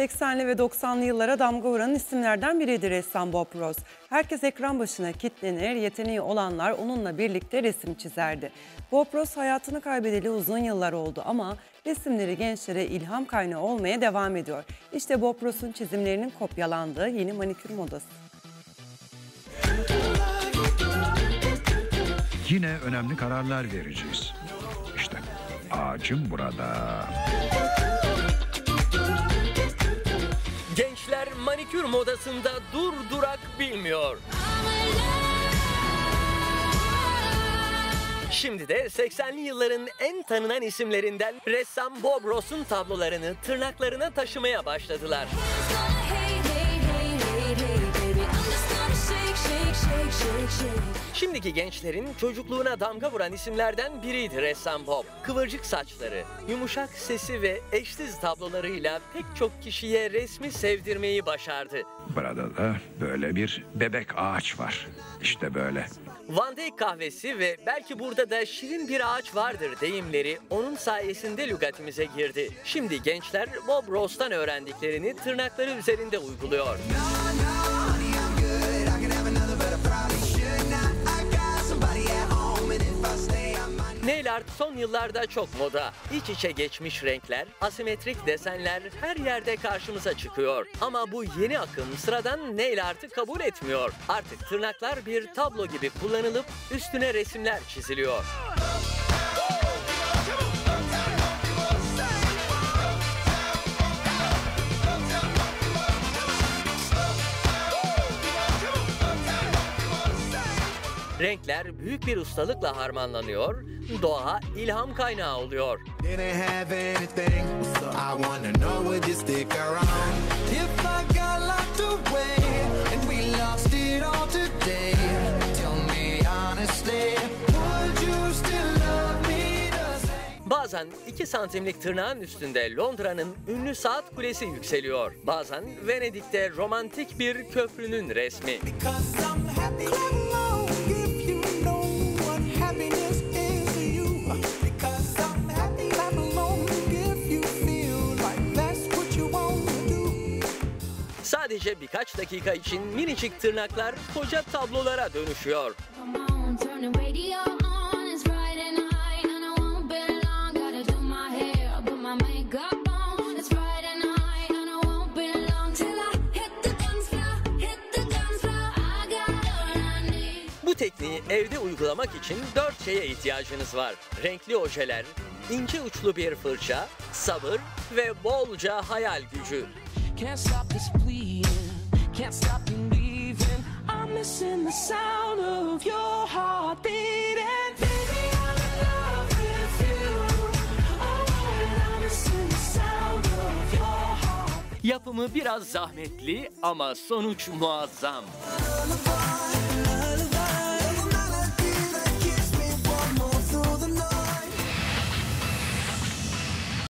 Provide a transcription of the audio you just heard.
80'li ve 90'lı yıllara damga vuran isimlerden biriydi ressam Bob Ross. Herkes ekran başına kitlenir, yeteneği olanlar onunla birlikte resim çizerdi. Bob Ross hayatını kaybedeli uzun yıllar oldu ama resimleri gençlere ilham kaynağı olmaya devam ediyor. İşte Bob Ross'un çizimlerinin kopyalandığı yeni manikür modası. Yine önemli kararlar vereceğiz. İşte ağacım burada. Manikür modasında dur durak bilmiyor. Şimdi de 80'li yılların en tanınan isimlerinden ressam Bob Ross'un tablolarını tırnaklarına taşımaya başladılar. Şimdiki gençlerin çocukluğuna damga vuran isimlerden biriydi ressam Bob. Kıvırcık saçları, yumuşak sesi ve eşsiz tablolarıyla pek çok kişiye resmi sevdirmeyi başardı. Burada da böyle bir bebek ağaç var. İşte böyle. Van Dyck kahvesi ve belki burada da şirin bir ağaç vardır deyimleri onun sayesinde lügatimize girdi. Şimdi gençler Bob Ross'tan öğrendiklerini tırnakları üzerinde uyguluyor. Nail art son yıllarda çok moda. İç içe geçmiş renkler, asimetrik desenler her yerde karşımıza çıkıyor. Ama bu yeni akım sıradan nail art'ı kabul etmiyor. Artık tırnaklar bir tablo gibi kullanılıp üstüne resimler çiziliyor. Renkler büyük bir ustalıkla harmanlanıyor, doğa ilham kaynağı oluyor. Bazen 2 santimlik tırnağın üstünde Londra'nın ünlü saat kulesi yükseliyor. Bazen Venedik'te romantik bir köprünün resmi. Cause I'm happy. Hit the dance floor. I got all I need. Bu tekniği evde uygulamak için dört şeye ihtiyacınız var. Renkli ojeler, ince uçlu bir fırça, sabır ve bolca hayal gücü. Can't stop this bleeding, can't stop believing. I'm missing the sound of your heart beating. Baby, I'm in love with you. Oh, and I'm missing the sound of your heart. Yapımı biraz zahmetli ama sonuç muazzam.